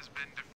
has been defeated.